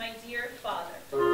my dear father.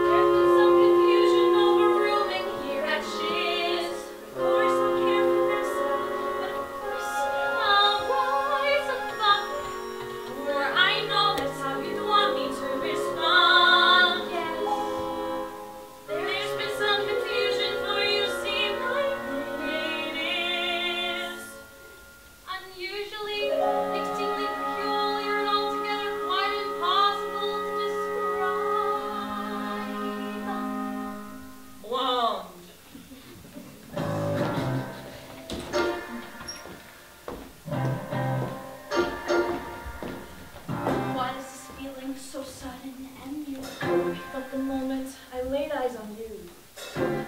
and laid eyes on you.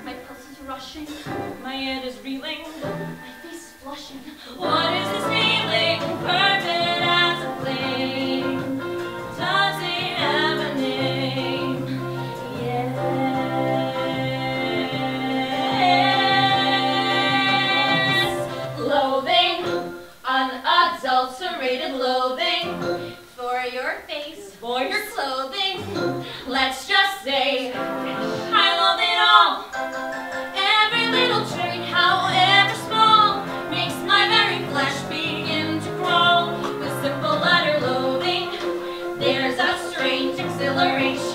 My pulse is rushing, my head is reeling, my face is flushing. What is this feeling? Perfect as a flame. Doesn't have a name. Yes. Loathing, unadulterated loathing for your face, for your clothing. Let's strange